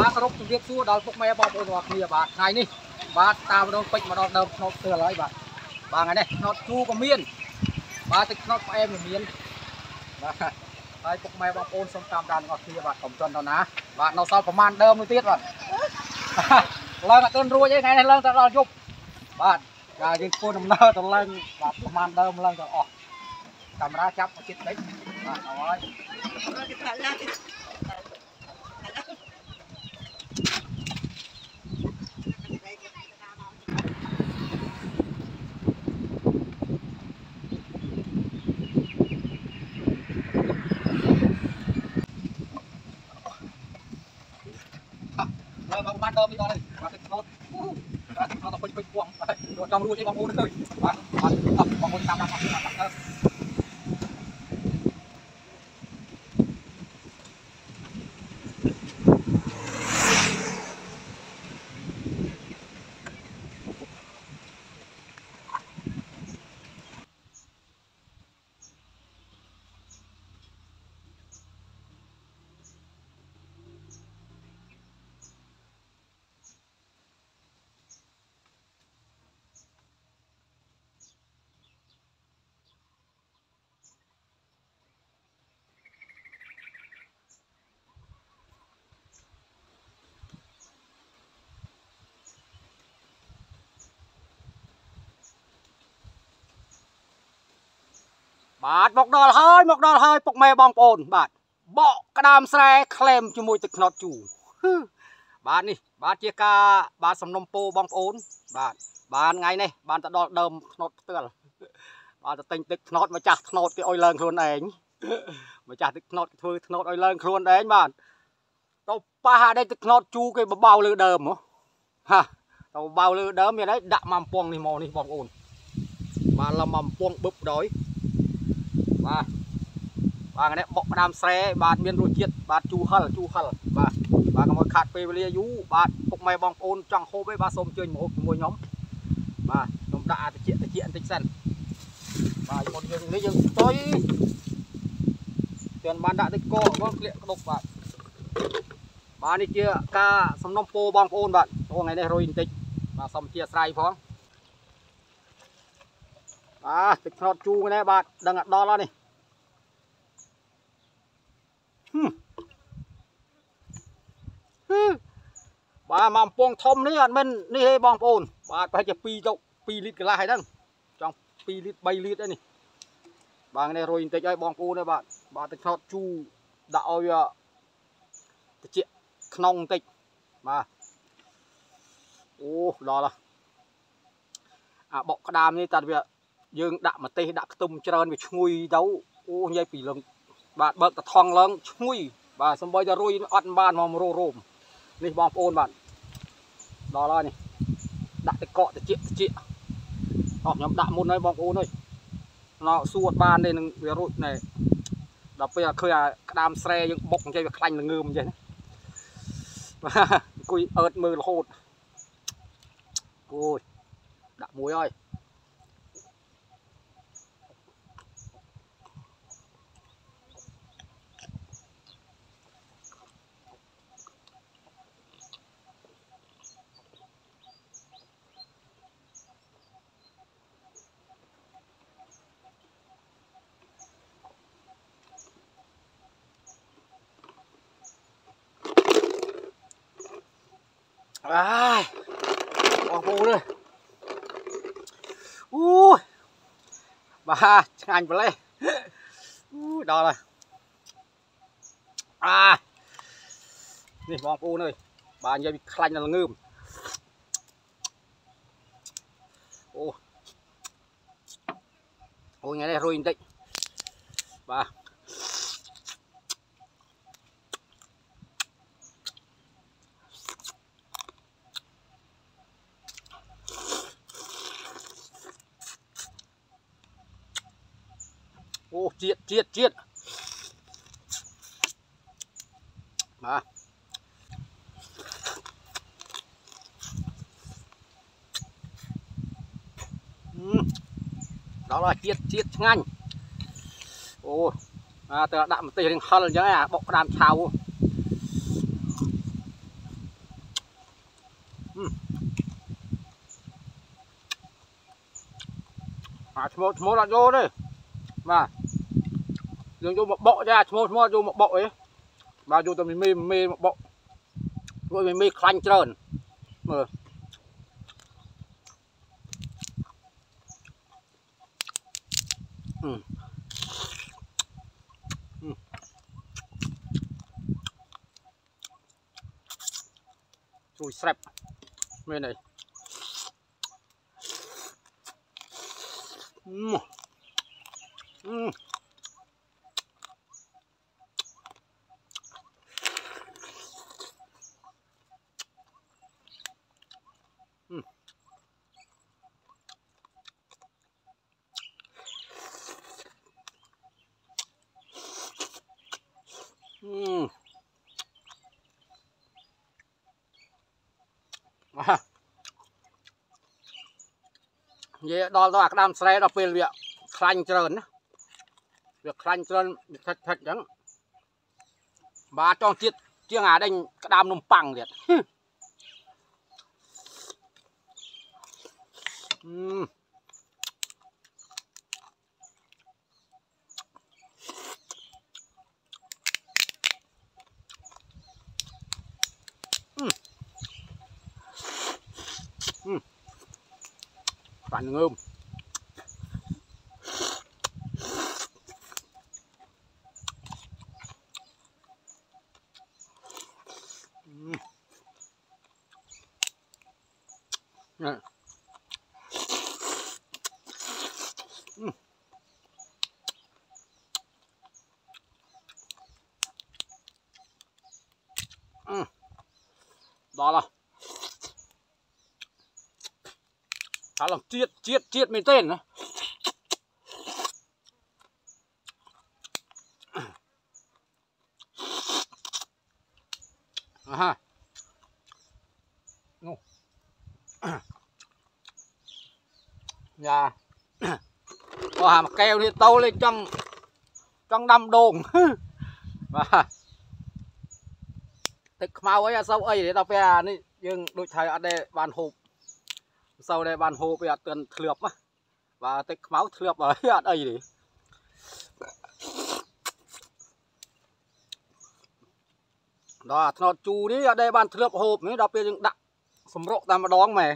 បាទគោរពជំរាបសួរដល់ពុកម៉ែបងប្អូនទាំងអស់គ្នាបាទថ្ងៃនេះបាទតាមរងពេជ្រមកដល់ដើមធ្នោតស្ទើរហើយបាទបាទថ្ងៃនេះធ្នោតជូរក៏មានបាទទឹកធ្នោតផ្អែមក៏មានបាទហើយពុកម៉ែបងប្អូនសូមតាមដានទាំងអស់គ្នាបាទកុំជន់ដល់ណាបាទនៅសល់ប្រមាណដើមនោះទៀតបាទឡើងអត់ទាន់រួចទេថ្ងៃនេះឡើងទៅដល់យប់បាទចាយើងធ្វើដំណើរទៅឡើងបាទប្រមាណដើមឡើងទៅអស់កាមេរ៉ាចាប់មកចិត្តតិចបាទអើយហើយ បងបានដើមនេះដល់ហើយបាទទឹកស្លូតបាទទឹកស្លូតទៅពេញពេញពងបាទចូលចង់រួចឯងបងប្អូនទៅបាទបាទបងប្អូនតាមតាមអស់ បាទទៅបាទមកដល់ហើយមកដល់ហើយពុកម៉ែបងប្អូនបាទបកក្តាមស្រែក្លែមជាមួយទឹកខ្នោតជូរហឺបាទនេះបាទជាការបាទសំណុំពោបងប្អូន បាទបានថ្ងៃនេះបានទៅដល់ដើមខ្នោតផ្ទាល់បាទទៅទិញទឹកខ្នោតម្ចាស់ខ្នោតគេអុយឡើងខ្លួនឯងម្ចាស់ទឹកខ្នោតគេធ្វើខ្នោតអុយឡើងខ្លួនឯងបាទទៅប៉ះអាដេកទឹកខ្នោតជូរគេបបៅលើដើមហ៎ហាទៅបបៅលើដើមមានអីដាក់មកអំពងនេះមកនេះបងប្អូនបាទឡំមកអំពងបឹបដោយ បាទបាទនេះបុកផ្ដាំស្រែបាទមានរសជាតិបាទជូរហិលជូរហិលបាទបាទកុំឲ្យខាត់ពេលវេលាយូរបាទពុកម៉ែបងប្អូនចង់ហូបឯងបាទសូមអញ្ជើញមកហូបជាមួយខ្ញុំបាទខ្ញុំដាក់អាតិចតិចបន្តិចសិនបាទមុនយើងនេះយើងស្ទុយទាន់បានដាក់ទឹកកកមកក្លៀកក្តុកបាទបាទនេះជាការសំណុំពោបងប្អូនបាទថ្ងៃនេះរុយបន្តិចបាទសូមអធិស្ឋានផង បាទទឹកខ្នោតជូរនេះបាទដឹងអត់ដល់ហើយនេះហឹមហឺបាទមកអំពងធំនេះអត់មែននេះទេបងប្អូន បាទប្រហែលជា2ទៅ2លីត្រកន្លះហើយហ្នឹងចង់2លីត្រ3លីត្រហើយនេះបាទនេះរុយបន្តិចហើយបងប្អូនទេបាទបាទទឹកខ្នោតជូរដាក់ឲ្យវាតិចក្នុងបន្តិចបាទអូដល់ហើយអាបុកក្តាមនេះតាវា យើងដាក់ម្ទេសដាក់ខ្ទឹមច្រើនវាឈ្ងុយទៅអូនិយាយពីលឹងបាទបើកតថងឡើងឈ្ងុយបាទសំបីតែរុយអត់បានមករោរោមនេះបងប្អូនបាទដល់ហើយនេះដាក់ទឹកកកតិចតិចអស់ខ្ញុំដាក់មុនហើយបងប្អូនអើយណោសួរអត់បានទេនឹងវារួចណែដល់ពេលឃើញអាក្តាមស្រែយើងបុកអញ្ចឹងវាខ្លាញ់ល្ងើមអញ្ចឹងបាទអង្គុយអើតមើលរហូតអូយដាក់មួយហើយ អាយបងប្អូនអើយអូយបាទឆ្ងាញ់ប្រលេះអូយដល់ហើយអានេះបងប្អូនអើយបាទនិយាយពីខ្លាញ់ដល់ល្ងើមអូអូថ្ងៃនេះរុយបន្តិចបាទ ជាតិជាតិជាតិបាទដល់ហើយជាតិជាតិឆ្ងាញ់អូអាទៅដាក់ម្ទេសរៀងហិលអញ្ចឹងអាបុកក្តាមឆៅអាឈ្មោះឈ្មោះអត់យកទេបាទ យើងយកមកបុកចាឈ្មោះឈ្មោះយកមកបុកអីបាទយកតែមីមីមីមកបុកព្រោះមីមីខ្លាញ់ច្រើនមើលអឺជួយស្រាប់មានអីអឺ និយាយដល់ទៅអាក្តាមស្រែដល់ពេលវាខ្លាញ់ច្រើនណាវាខ្លាញ់ច្រើនថិតថិតអញ្ចឹងបាទចង់ជាតិជាងអាដេញក្តាមនំប៉័ងទៀតអឺ បាញ់ងើមណាដល់ហើយ ថាឡើងជាតិជាតិជាតិមែនទេណាអាហានោះយ៉ាអូហាមកកែវនេះតូលចង់ចង់ដាំដូងបាទទឹកខ្មៅអីអត់សូវអីទេដល់ពេលអានេះយើងដូចថៃអត់ដែរបានហូប សូវដែរបានហូបវាអត់ទាន់ធ្លាប់ណាបាទទឹកខ្មៅធ្លាប់ហើយអត់អីទេដល់អាថ្នោតជូរនេះអត់ដែរបានធ្លាប់ហូបនេះដល់ពេលយើងដាក់សម្រុកតែម្ដងម៉ែ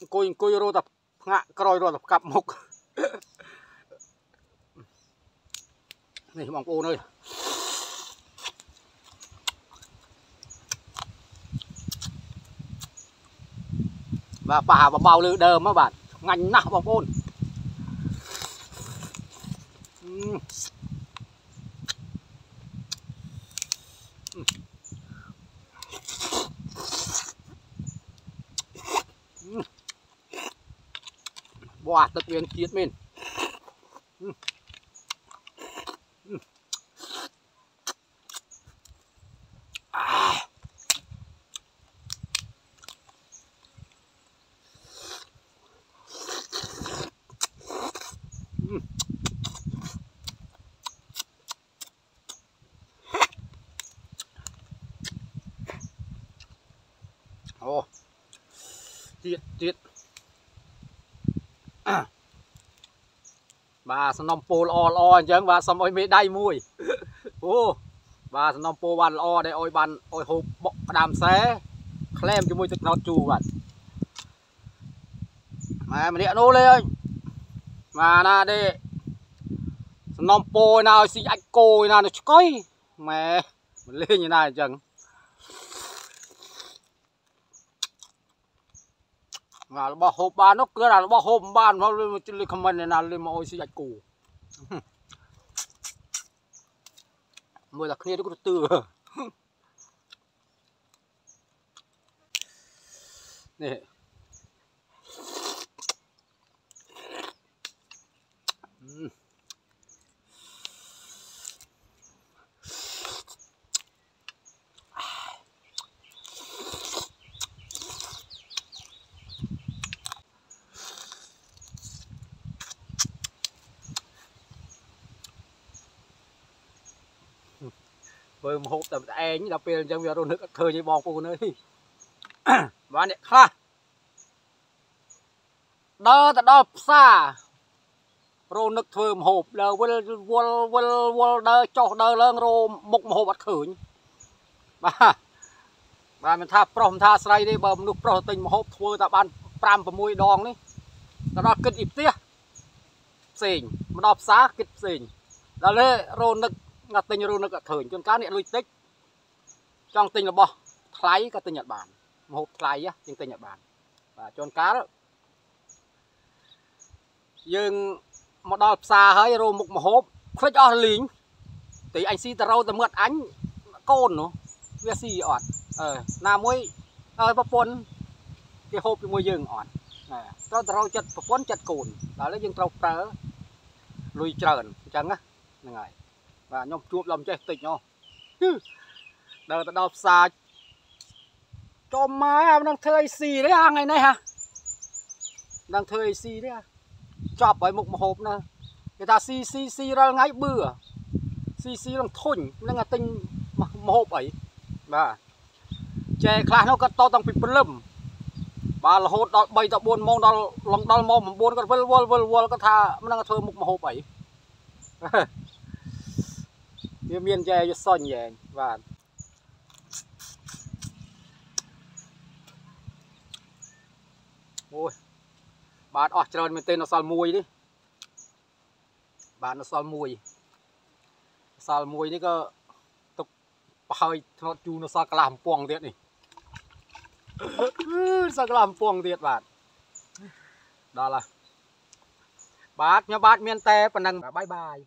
អង្គុយអង្គុយរត់តែផ្ងាក់ក្រោយរត់តែកាប់មុខនេះបងប្អូនអើយ បាទប៉ះបបៅលើដើមបាទឆ្ងាញ់ណាស់បងប្អូនបោះទឹកវាជាតិមែនអូ ទៀតទៀតបាទសំណុំពោល្អល្អអញ្ចឹងបាទសុំអុយមេដៃមួយអូបាទសំណុំពោបានល្អដែលអុយបានអុយហូបបុកក្តាមសែក្លែមជាមួយទឹកណោតជូរបាទម៉ែម្នាក់នោះលេអើយបាទណាទេសំណុំពោណាឲ្យស៊ីអាចគោណាទៅឆ្កុយម៉ែមិនលេងណាអញ្ចឹង ណារបស់ហូបបាននោះគឺរបស់ហូបមិនបានមកលេខមមិនណាលេមកអុយស៊ីយ៉ាច់គូមើលតែគ្នាទៅក៏ទឿនេះ ធ្វើមហូបតែឯងដល់ពេលអញ្ចឹងវារស់នឹកអត់ឃើញទេបងប្អូនអើយបាទអ្នកខ្លះដើរទៅដល់ផ្សាររោនឹកធ្វើម្ហូបដើរវិលវល់វិលវល់ដើរចុះដើរឡើងរោមុខម្ហូបអត់ឃើញបាទបាទមិនថាប្រុសមិនថាស្រីទេបើមនុស្សប្រុសទិញម្ហូបធ្វើតែបាន5 6ដងនេះទៅដល់គិតអ៊ីផ្ទះផ្សេងមកដល់ផ្សារគិតផ្សេងដល់លេរោនឹក ងាត់ទិញរោនឹកអត់ឃើញជួនកាលអ្នកលុយតិចចង់ទិញរបស់ថ្លៃក៏ទិញអត់បានម្ហូបថ្លៃជាងទិញអត់បានបាទជួនកាលយើងមកដល់ផ្សារហើយរោមុខម្ហូបភ្លេចអស់លីងទីអញស៊ីតរោទៅមឹកអញកូននោះវាស៊ីអត់អឺណាមួយអើប្រពន្ធគេហូបជាមួយយើងអត់ត្រូវតរោចិត្តប្រពន្ធចិត្តកូនដល់យើងត្រូវប្រើលុយច្រើនអញ្ចឹងណាហ្នឹងហើយ បាទខ្ញុំជួបដល់ចេះតិចណោះដើរទៅដល់ផ្សារចូលម៉ែអានឹងធ្វើអីស៊ីទេអាថ្ងៃនេះហ่ะនឹងធ្វើអីស៊ីទេចប់ហើយមុខមហូបណាគេថាស៊ីស៊ីស៊ីរាល់ថ្ងៃបឿស៊ីស៊ីនឹងធុញនឹងតែទិញមហូបអីបាទចែខ្លះនោះក៏តតាំងពីព្រលឹមបាទរហូតដល់3ដល់4ម៉ោងដល់ឡងដល់ម៉ោង9គាត់វិលវល់វិលវល់គាត់ថាមិននឹងធ្វើមុខមហូបអី វាមានចែយសុញយ៉ែបាទអូយបាទអស់ច្រើនមែនទែនអសល់មួយនេះបាទអសល់មួយអសល់មួយនេះក៏ទុកប្រហើយធ្លាត់ជូនអសល់កន្លះអំពងទៀតនេះសល់កន្លះអំពងទៀតបាទដល់ហើយបាទខ្ញុំបាទមានតែប៉ុណ្ណឹងបាយបាយ